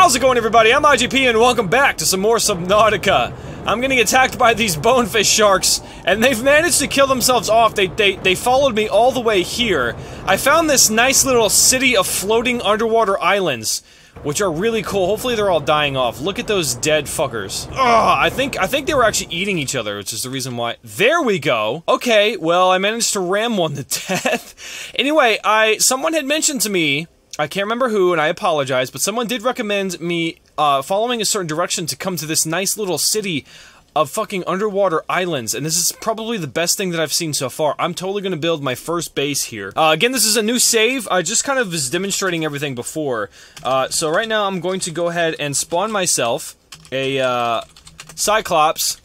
How's it going everybody? I'm IGP and welcome back to some more Subnautica. I'm getting attacked by these bonefish sharks, and they've managed to kill themselves off. They, they, they followed me all the way here. I found this nice little city of floating underwater islands, which are really cool. Hopefully they're all dying off. Look at those dead fuckers. Ugh, I think, I think they were actually eating each other, which is the reason why- There we go! Okay, well, I managed to ram one to death. anyway, I- someone had mentioned to me I can't remember who, and I apologize, but someone did recommend me uh, following a certain direction to come to this nice little city of fucking underwater islands, and this is probably the best thing that I've seen so far. I'm totally gonna build my first base here. Uh, again, this is a new save. I just kind of was demonstrating everything before. Uh, so right now I'm going to go ahead and spawn myself a uh, Cyclops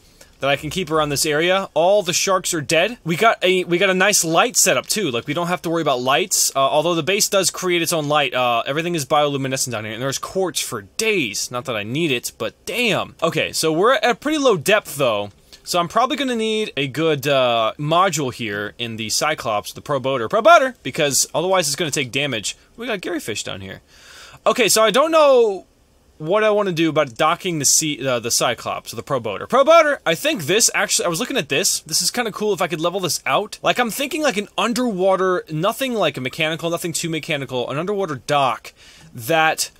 that I can keep around this area. All the sharks are dead. We got a we got a nice light setup too. Like we don't have to worry about lights. Uh, although the base does create its own light. Uh, everything is bioluminescent down here, and there's quartz for days. Not that I need it, but damn. Okay, so we're at a pretty low depth though. So I'm probably going to need a good uh, module here in the Cyclops, the Pro Boater. Pro Boater! Because otherwise it's going to take damage. We got Garryfish down here. Okay, so I don't know what I want to do about docking the C uh, the Cyclops or the Pro Boater. Pro Boater, I think this actually I was looking at this. This is kind of cool if I could level this out. Like I'm thinking like an underwater, nothing like a mechanical, nothing too mechanical, an underwater dock that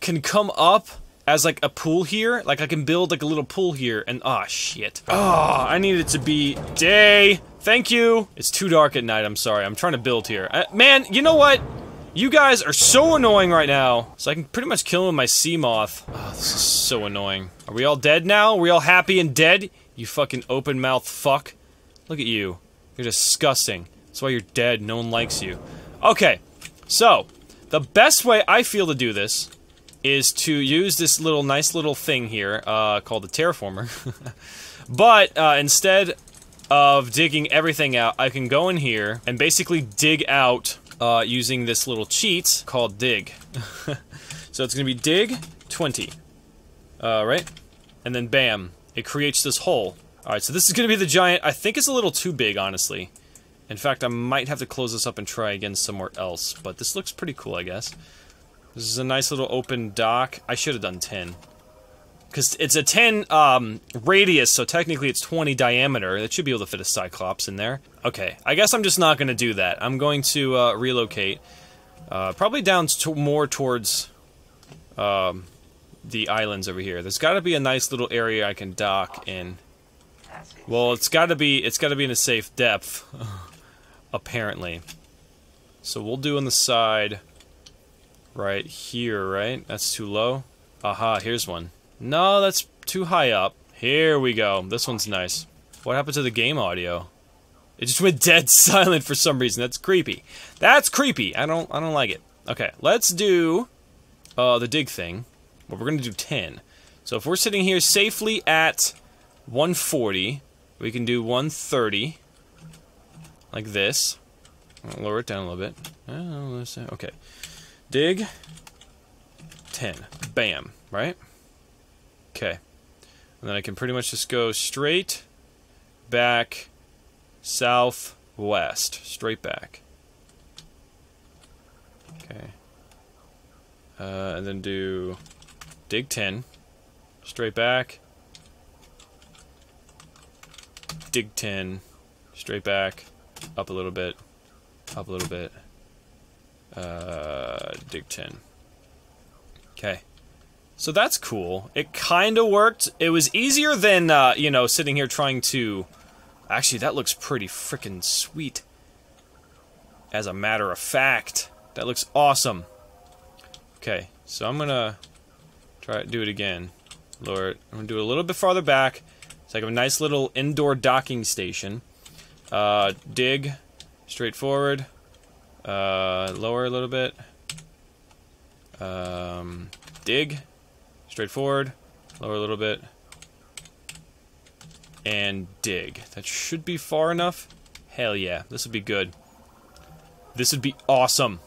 can come up as like a pool here. Like I can build like a little pool here and ah oh, shit. Oh, I need it to be day. Thank you. It's too dark at night. I'm sorry. I'm trying to build here. Uh, man, you know what? You guys are so annoying right now. So I can pretty much kill him with my Seamoth. Oh, this is so annoying. Are we all dead now? Are we all happy and dead? You fucking open mouth fuck. Look at you. You're disgusting. That's why you're dead. No one likes you. Okay. So, the best way I feel to do this is to use this little nice little thing here, uh, called the terraformer. but, uh, instead of digging everything out, I can go in here and basically dig out uh, using this little cheat called dig. so it's gonna be dig 20. Uh, right? And then bam, it creates this hole. Alright, so this is gonna be the giant, I think it's a little too big, honestly. In fact, I might have to close this up and try again somewhere else, but this looks pretty cool, I guess. This is a nice little open dock. I should have done 10. Because it's a 10 um, radius, so technically it's 20 diameter. That should be able to fit a Cyclops in there. Okay, I guess I'm just not going to do that. I'm going to uh, relocate. Uh, probably down to more towards um, the islands over here. There's got to be a nice little area I can dock in. Well, it's got to be it's got to be in a safe depth, apparently. So we'll do on the side right here, right? That's too low. Aha, here's one. No, that's too high up. Here we go. This one's nice. What happened to the game audio? It just went dead silent for some reason. That's creepy. That's creepy. I don't I don't like it. Okay, let's do uh, the dig thing. Well, we're gonna do 10. So if we're sitting here safely at 140, we can do 130. Like this. Lower it down a little bit. Oh, okay. Dig 10. Bam. Right? Okay. And then I can pretty much just go straight back southwest. Straight back. Okay. Uh, and then do dig 10. Straight back. Dig 10. Straight back. Up a little bit. Up a little bit. Uh, dig 10. Okay. So that's cool. It kind of worked. It was easier than, uh, you know, sitting here trying to... Actually, that looks pretty freaking sweet. As a matter of fact. That looks awesome. Okay, so I'm gonna try to do it again. Lower it. I'm gonna do it a little bit farther back. It's like a nice little indoor docking station. Uh, dig. Straightforward. Uh, lower a little bit. Um, dig. Straightforward. Lower a little bit. And dig. That should be far enough. Hell yeah. This would be good. This would be awesome.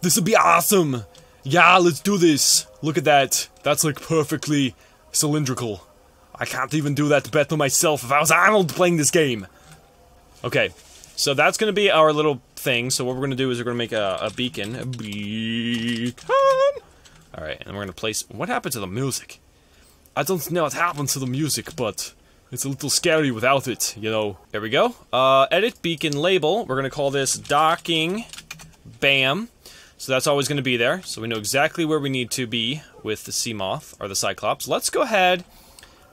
This would be awesome! Yeah, let's do this! Look at that. That's like perfectly cylindrical. I can't even do that better myself if I was Arnold playing this game. Okay, so that's gonna be our little thing. So what we're gonna do is we're gonna make a, a beacon. A beacon! Alright, and we're gonna place... What happened to the music? I don't know what happened to the music, but... It's a little scary without it, you know. There we go. Uh, edit beacon label. We're gonna call this docking bam. So that's always gonna be there. So we know exactly where we need to be with the Seamoth, or the Cyclops. Let's go ahead,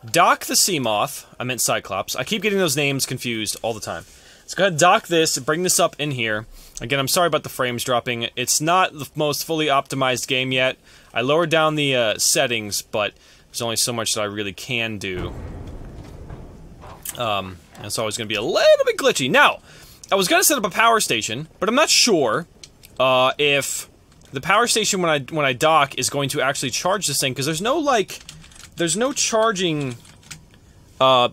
dock the Seamoth. I meant Cyclops. I keep getting those names confused all the time. Let's go ahead and dock this, bring this up in here. Again, I'm sorry about the frames dropping. It's not the most fully optimized game yet. I lowered down the uh, settings, but there's only so much that I really can do. Um, it's always going to be a little bit glitchy. Now, I was going to set up a power station, but I'm not sure uh, if the power station when I when I dock is going to actually charge this thing because there's no like there's no charging uh,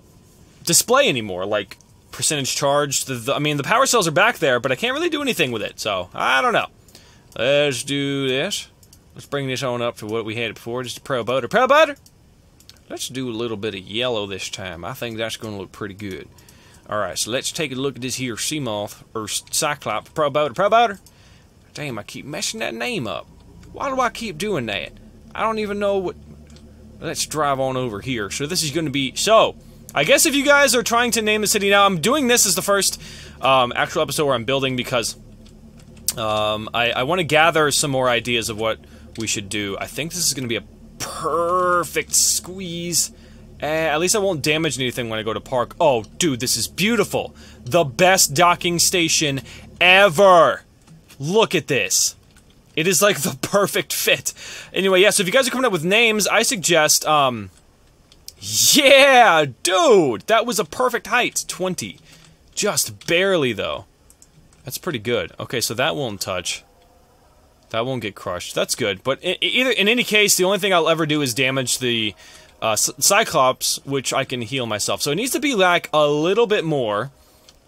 display anymore. Like percentage charged. The, the, I mean, the power cells are back there, but I can't really do anything with it. So I don't know. Let's do this. Let's bring this on up to what we had before. Just a pro butter. Pro butter. Let's do a little bit of yellow this time. I think that's going to look pretty good. Alright, so let's take a look at this here Seamoth, or Cyclops, Pro Boater, Pro Boater. Damn, I keep messing that name up. Why do I keep doing that? I don't even know what... Let's drive on over here. So this is going to be... So, I guess if you guys are trying to name the city now, I'm doing this as the first um, actual episode where I'm building because um, I, I want to gather some more ideas of what we should do. I think this is going to be a perfect squeeze. Eh, at least I won't damage anything when I go to park. Oh, dude, this is beautiful. The best docking station ever. Look at this. It is like the perfect fit. Anyway, yeah, so if you guys are coming up with names, I suggest, um... Yeah, dude! That was a perfect height. 20. Just barely, though. That's pretty good. Okay, so that won't touch. That won't get crushed. That's good. But in, either in any case, the only thing I'll ever do is damage the uh, Cyclops, which I can heal myself. So it needs to be like a little bit more,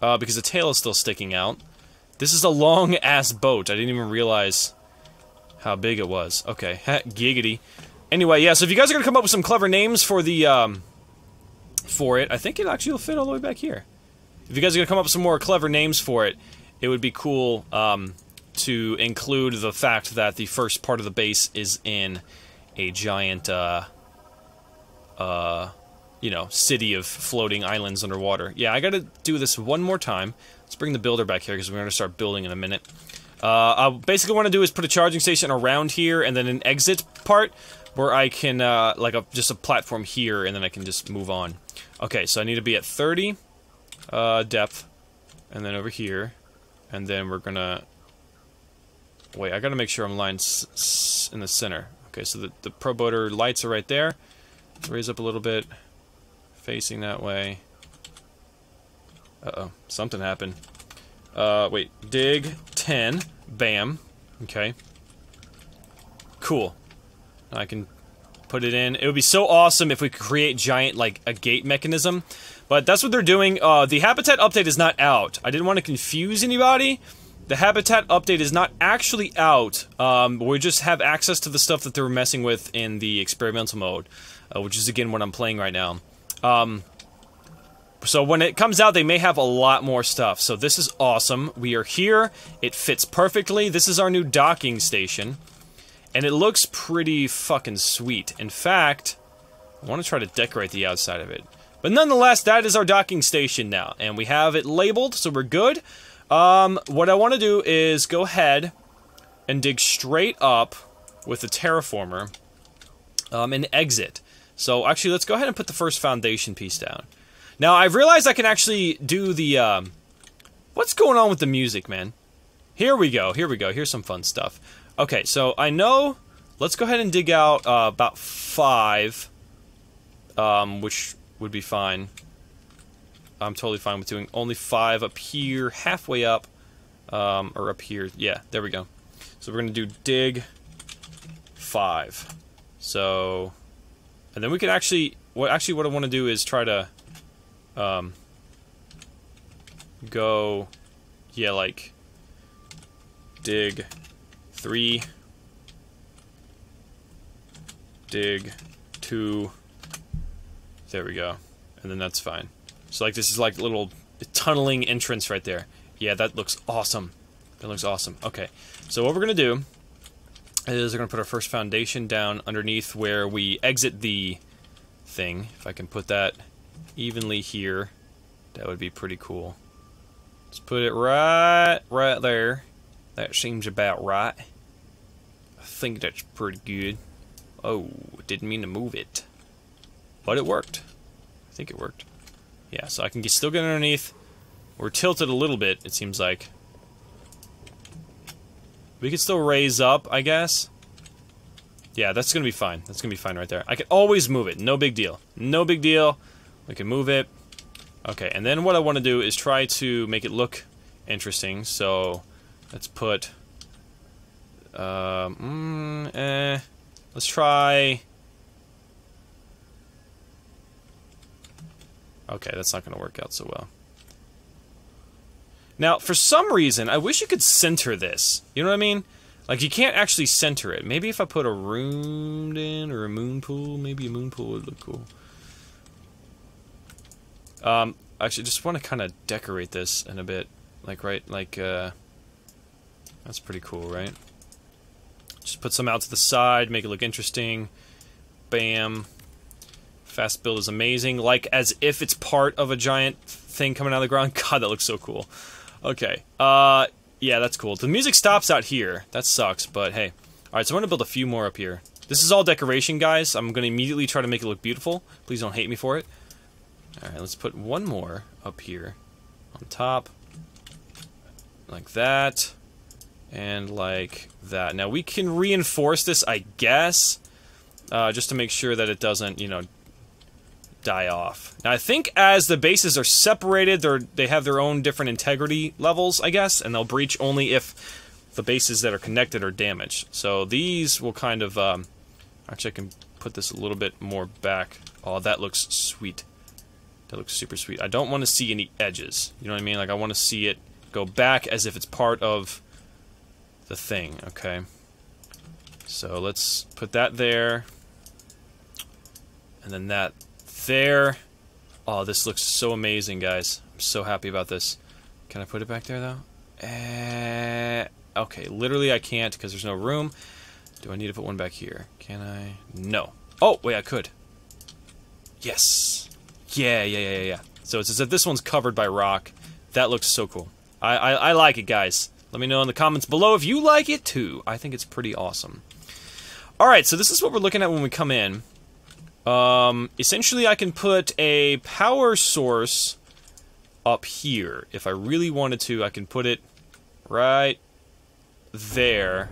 uh, because the tail is still sticking out. This is a long-ass boat. I didn't even realize how big it was. Okay, giggity. Anyway, yeah, so if you guys are going to come up with some clever names for the, um, for it, I think it actually will fit all the way back here. If you guys are going to come up with some more clever names for it, it would be cool, um, to include the fact that the first part of the base is in a giant, uh, uh, you know, city of floating islands underwater. Yeah, I gotta do this one more time. Let's bring the builder back here because we're gonna start building in a minute. Uh, I basically want to do is put a charging station around here and then an exit part where I can, uh, like a, just a platform here and then I can just move on. Okay, so I need to be at 30, uh, depth, and then over here, and then we're gonna Wait, I gotta make sure I'm lined in the center. Okay, so the, the Pro Boater lights are right there. Raise up a little bit. Facing that way. Uh-oh, something happened. Uh, wait, dig, 10, bam. Okay. Cool. I can put it in. It would be so awesome if we could create giant, like, a gate mechanism. But that's what they're doing. Uh, the habitat update is not out. I didn't want to confuse anybody, the habitat update is not actually out. Um, we just have access to the stuff that they were messing with in the experimental mode, uh, which is again what I'm playing right now. Um, so when it comes out, they may have a lot more stuff. So this is awesome. We are here. It fits perfectly. This is our new docking station. And it looks pretty fucking sweet. In fact, I want to try to decorate the outside of it. But nonetheless, that is our docking station now. And we have it labeled, so we're good. Um, what I want to do is go ahead and dig straight up with the terraformer um, and exit. So actually, let's go ahead and put the first foundation piece down. Now, I've realized I can actually do the, um, what's going on with the music, man? Here we go, here we go, here's some fun stuff. Okay, so I know, let's go ahead and dig out uh, about five, um, which would be fine. I'm totally fine with doing only five up here, halfway up, um, or up here. Yeah, there we go. So we're going to do dig five. So, and then we can actually, what actually what I want to do is try to, um, go, yeah, like, dig three, dig two, there we go. And then that's fine. So like this is like a little tunneling entrance right there. Yeah, that looks awesome. That looks awesome. Okay, so what we're gonna do, is we're to put our first foundation down underneath where we exit the thing. If I can put that evenly here, that would be pretty cool. Let's put it right, right there. That seems about right. Think that's pretty good. Oh, didn't mean to move it. But it worked. I think it worked. Yeah, so I can get, still get underneath. We're tilted a little bit, it seems like. We could still raise up, I guess. Yeah, that's gonna be fine. That's gonna be fine right there. I can always move it. No big deal. No big deal. We can move it. Okay, and then what I want to do is try to make it look interesting. So, let's put... Um, mm, eh, let's try... Okay, that's not going to work out so well. Now, for some reason, I wish you could center this. You know what I mean? Like, you can't actually center it. Maybe if I put a room in, or a moon pool, maybe a moon pool would look cool. Um, actually, just want to kind of decorate this in a bit. Like, right, like, uh... That's pretty cool, right? Just put some out to the side, make it look interesting. Bam. Fast build is amazing. Like, as if it's part of a giant thing coming out of the ground. God, that looks so cool. Okay. Uh, yeah, that's cool. The music stops out here. That sucks, but hey. Alright, so I'm going to build a few more up here. This is all decoration, guys. I'm going to immediately try to make it look beautiful. Please don't hate me for it. Alright, let's put one more up here. On top. Like that. And like that. Now, we can reinforce this, I guess. Uh, just to make sure that it doesn't, you know, die off. Now, I think as the bases are separated, they're they have their own different integrity levels, I guess, and they'll breach only if the bases that are connected are damaged. So these will kind of, um, actually I can put this a little bit more back. Oh, that looks sweet. That looks super sweet. I don't want to see any edges. You know what I mean? Like, I want to see it go back as if it's part of the thing, okay? So let's put that there. And then that there. Oh, this looks so amazing, guys. I'm so happy about this. Can I put it back there, though? Uh, okay, literally I can't because there's no room. Do I need to put one back here? Can I? No. Oh, wait, I could. Yes. Yeah, yeah, yeah, yeah. So it's as if this one's covered by rock. That looks so cool. I, I, I like it, guys. Let me know in the comments below if you like it, too. I think it's pretty awesome. Alright, so this is what we're looking at when we come in. Um, essentially, I can put a power source up here. If I really wanted to, I can put it right there.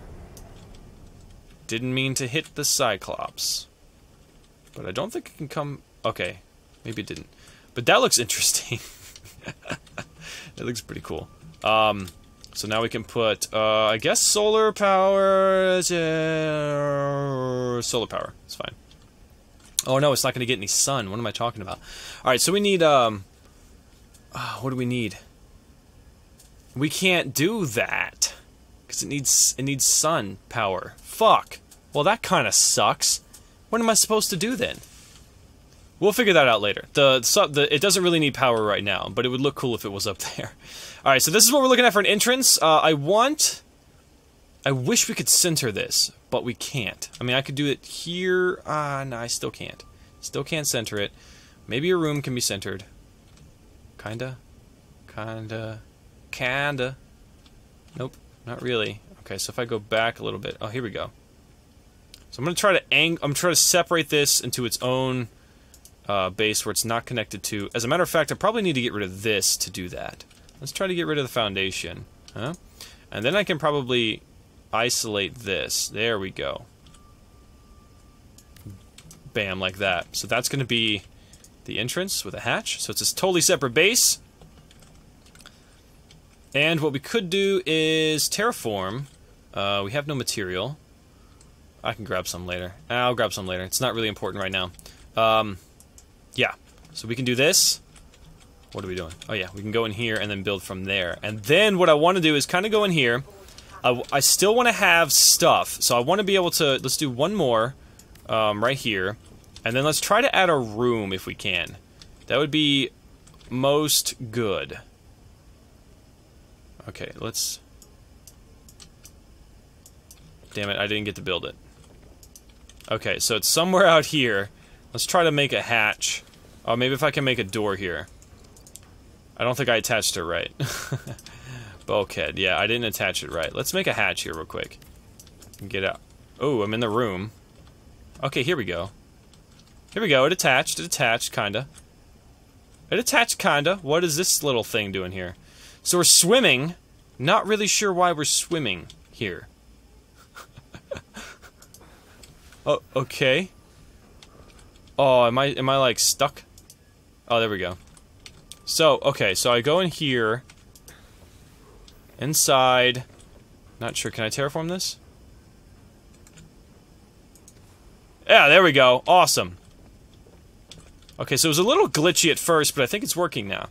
Didn't mean to hit the Cyclops. But I don't think it can come... Okay, maybe it didn't. But that looks interesting. it looks pretty cool. Um, so now we can put, uh, I guess solar power... Solar power, it's fine. Oh no, it's not going to get any sun. What am I talking about? Alright, so we need, um... Uh, what do we need? We can't do that. Because it needs, it needs sun power. Fuck. Well, that kind of sucks. What am I supposed to do then? We'll figure that out later. The, the It doesn't really need power right now, but it would look cool if it was up there. Alright, so this is what we're looking at for an entrance. Uh, I want... I wish we could center this, but we can't. I mean, I could do it here. Ah, uh, no, I still can't. Still can't center it. Maybe a room can be centered. Kinda. Kinda. Kinda. Nope, not really. Okay, so if I go back a little bit. Oh, here we go. So I'm going to try to ang I'm trying to separate this into its own uh, base where it's not connected to. As a matter of fact, I probably need to get rid of this to do that. Let's try to get rid of the foundation. Huh? And then I can probably isolate this. There we go. Bam, like that. So that's going to be the entrance with a hatch. So it's a totally separate base. And what we could do is terraform. Uh, we have no material. I can grab some later. I'll grab some later. It's not really important right now. Um, yeah. So we can do this. What are we doing? Oh yeah, we can go in here and then build from there. And then what I want to do is kind of go in here I, I still want to have stuff, so I want to be able to, let's do one more, um, right here, and then let's try to add a room if we can. That would be most good. Okay, let's... Damn it, I didn't get to build it. Okay, so it's somewhere out here. Let's try to make a hatch. Oh, maybe if I can make a door here. I don't think I attached it right. Bulkhead, yeah, I didn't attach it right. Let's make a hatch here real quick. Get out. Oh, I'm in the room. Okay, here we go. Here we go, it attached, it attached, kinda. It attached kinda. What is this little thing doing here? So we're swimming. Not really sure why we're swimming here. oh, okay. Oh, am I am I like stuck? Oh, there we go. So, okay, so I go in here. Inside. Not sure, can I terraform this? Yeah, there we go. Awesome. Okay, so it was a little glitchy at first, but I think it's working now.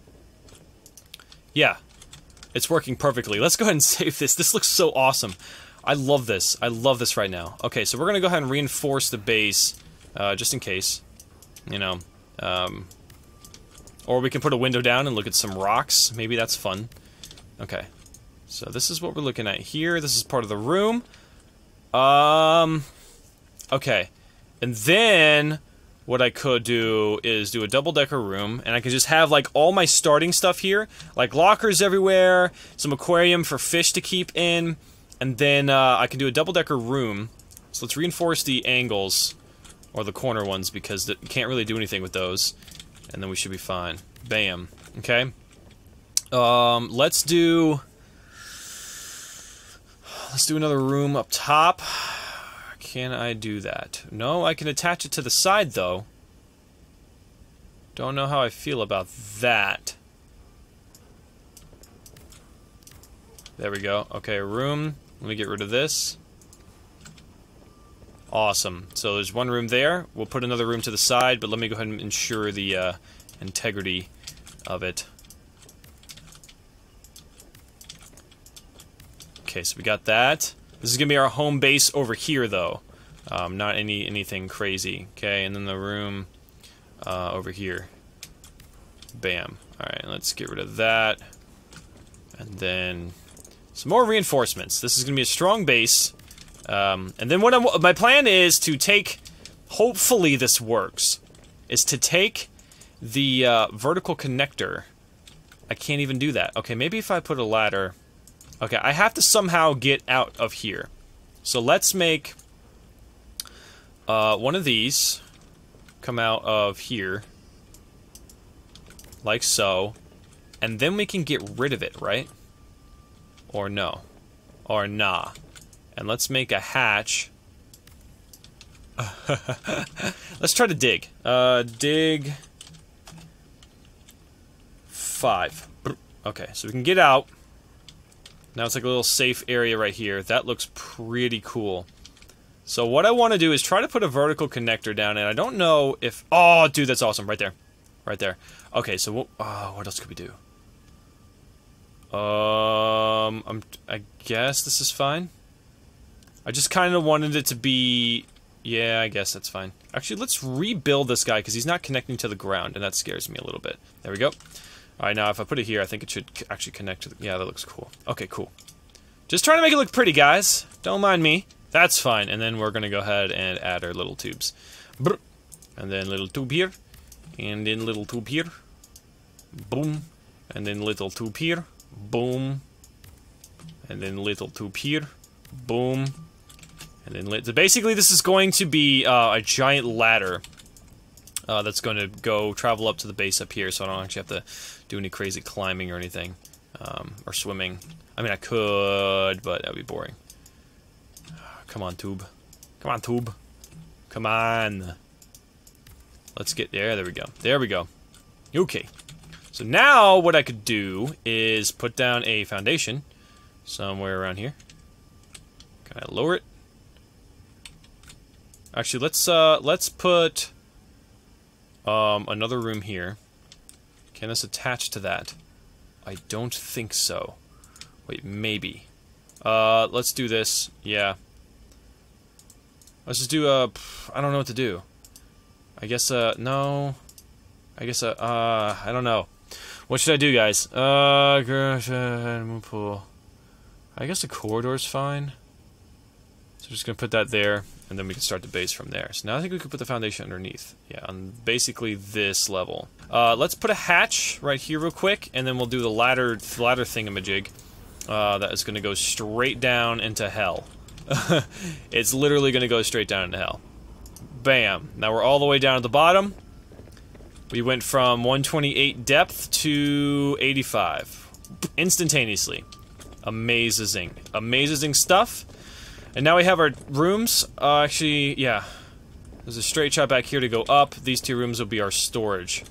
Yeah. It's working perfectly. Let's go ahead and save this. This looks so awesome. I love this. I love this right now. Okay, so we're going to go ahead and reinforce the base, uh, just in case. You know, um, or we can put a window down and look at some rocks. Maybe that's fun. Okay. So this is what we're looking at here. This is part of the room. Um, okay. And then what I could do is do a double-decker room, and I could just have, like, all my starting stuff here. Like, lockers everywhere, some aquarium for fish to keep in, and then uh, I can do a double-decker room. So let's reinforce the angles, or the corner ones, because you can't really do anything with those. And then we should be fine. Bam. Okay. Um, let's do... Let's do another room up top. Can I do that? No, I can attach it to the side, though. Don't know how I feel about that. There we go. Okay, room. Let me get rid of this. Awesome. So there's one room there. We'll put another room to the side, but let me go ahead and ensure the uh, integrity of it. Okay, so we got that. This is gonna be our home base over here, though. Um, not any anything crazy. Okay, and then the room uh, over here. Bam. All right, let's get rid of that, and then some more reinforcements. This is gonna be a strong base, um, and then what I'm, my plan is to take. Hopefully, this works. Is to take the uh, vertical connector. I can't even do that. Okay, maybe if I put a ladder. Okay, I have to somehow get out of here. So let's make uh, one of these come out of here. Like so. And then we can get rid of it, right? Or no. Or nah. And let's make a hatch. let's try to dig. Uh, dig... Five. Okay, so we can get out. Now it's like a little safe area right here. That looks pretty cool. So what I want to do is try to put a vertical connector down, and I don't know if... Oh, dude, that's awesome. Right there. Right there. Okay, so what, oh, what else could we do? Um, I'm, I guess this is fine. I just kind of wanted it to be... Yeah, I guess that's fine. Actually, let's rebuild this guy, because he's not connecting to the ground, and that scares me a little bit. There we go. Alright, now if I put it here, I think it should actually connect to the... Yeah, that looks cool. Okay, cool. Just trying to make it look pretty, guys. Don't mind me. That's fine. And then we're going to go ahead and add our little tubes. And then little tube here. And then little tube here. Boom. And then little tube here. Boom. And then little tube here. Boom. And then so basically this is going to be uh, a giant ladder uh, that's going to go travel up to the base up here so I don't actually have to do any crazy climbing or anything. Um, or swimming. I mean, I could, but that would be boring. Come on, tube. Come on, tube. Come on. Let's get there. There we go. There we go. Okay. So now what I could do is put down a foundation somewhere around here. Can I lower it? Actually, let's uh let's put um another room here. Can this attach to that? I don't think so. Wait, maybe. Uh, let's do this. Yeah. Let's just do, uh, I don't know what to do. I guess, uh, no. I guess, uh, uh, I don't know. What should I do, guys? Uh, pool. I guess the corridor's fine. So just gonna put that there, and then we can start the base from there. So now I think we could put the foundation underneath. Yeah, on basically this level. Uh, let's put a hatch right here real quick, and then we'll do the ladder, ladder thingamajig. Uh, that is gonna go straight down into hell. it's literally gonna go straight down into hell. Bam. Now we're all the way down at the bottom. We went from 128 depth to 85. Instantaneously. Amazing. Amazing stuff. And now we have our rooms. Uh, actually, yeah. There's a straight shot back here to go up. These two rooms will be our storage.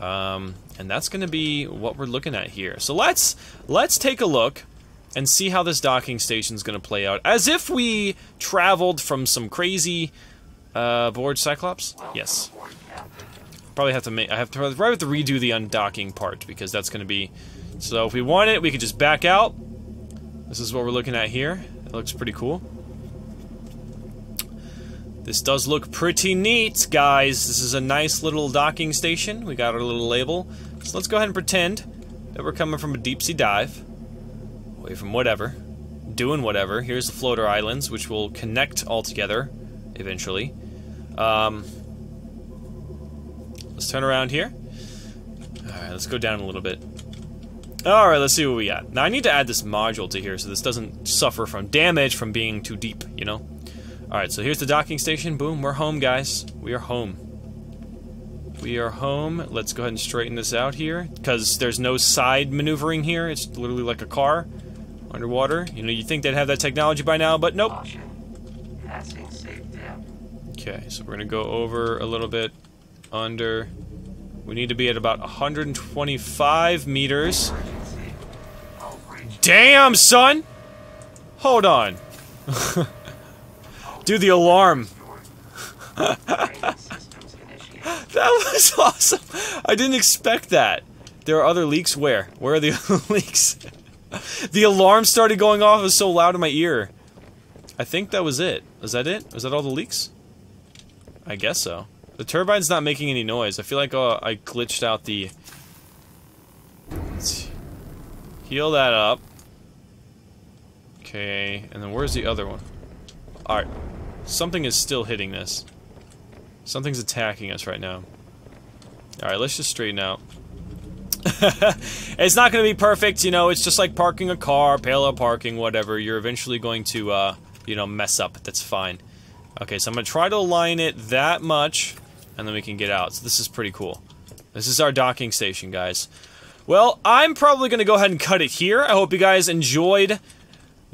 Um, and that's going to be what we're looking at here. So let's let's take a look and see how this docking station is going to play out. As if we traveled from some crazy uh, board Cyclops. Yes. Probably have to make. I have to probably have to redo the undocking part because that's going to be. So if we want it, we could just back out. This is what we're looking at here. Looks pretty cool. This does look pretty neat, guys. This is a nice little docking station. We got our little label. So let's go ahead and pretend that we're coming from a deep sea dive. Away from whatever. Doing whatever. Here's the floater islands, which will connect all together eventually. Um, let's turn around here. Alright, let's go down a little bit. Alright, let's see what we got. Now, I need to add this module to here so this doesn't suffer from damage from being too deep, you know? Alright, so here's the docking station. Boom, we're home, guys. We are home. We are home. Let's go ahead and straighten this out here. Because there's no side maneuvering here. It's literally like a car underwater. You know, you'd think they'd have that technology by now, but nope. Okay, so we're going to go over a little bit under. We need to be at about 125 meters. Damn, son! Hold on. Do the alarm. that was awesome. I didn't expect that. There are other leaks where? Where are the other leaks? the alarm started going off. It was so loud in my ear. I think that was it. Was that it? Was that all the leaks? I guess so. The turbine's not making any noise. I feel like uh, I glitched out the... Heal that up. Okay, and then where's the other one? Alright. Something is still hitting this. Something's attacking us right now. Alright, let's just straighten out. it's not going to be perfect, you know, it's just like parking a car, parallel parking, whatever. You're eventually going to, uh, you know, mess up. That's fine. Okay, so I'm going to try to align it that much, and then we can get out. So this is pretty cool. This is our docking station, guys. Well, I'm probably going to go ahead and cut it here. I hope you guys enjoyed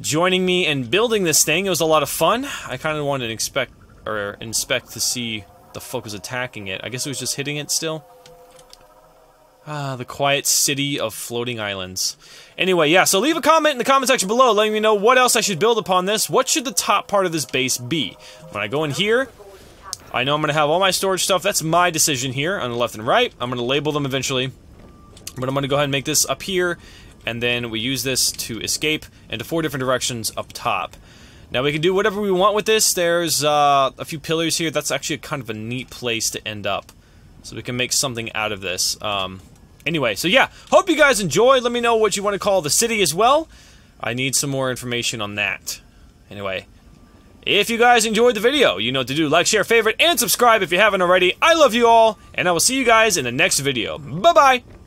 joining me in building this thing. It was a lot of fun. I kind of wanted to expect or inspect to see the fuck was attacking it. I guess it was just hitting it still. Ah, the quiet city of floating islands. Anyway, yeah, so leave a comment in the comment section below letting me know what else I should build upon this. What should the top part of this base be? When I go in here, I know I'm going to have all my storage stuff. That's my decision here on the left and right. I'm going to label them eventually. But I'm going to go ahead and make this up here and then we use this to escape into four different directions up top. Now we can do whatever we want with this. There's uh, a few pillars here. That's actually kind of a neat place to end up. So we can make something out of this. Um, anyway, so yeah, hope you guys enjoyed. Let me know what you want to call the city as well. I need some more information on that. Anyway, if you guys enjoyed the video, you know what to do. Like, share, favorite, and subscribe if you haven't already. I love you all, and I will see you guys in the next video. Bye-bye!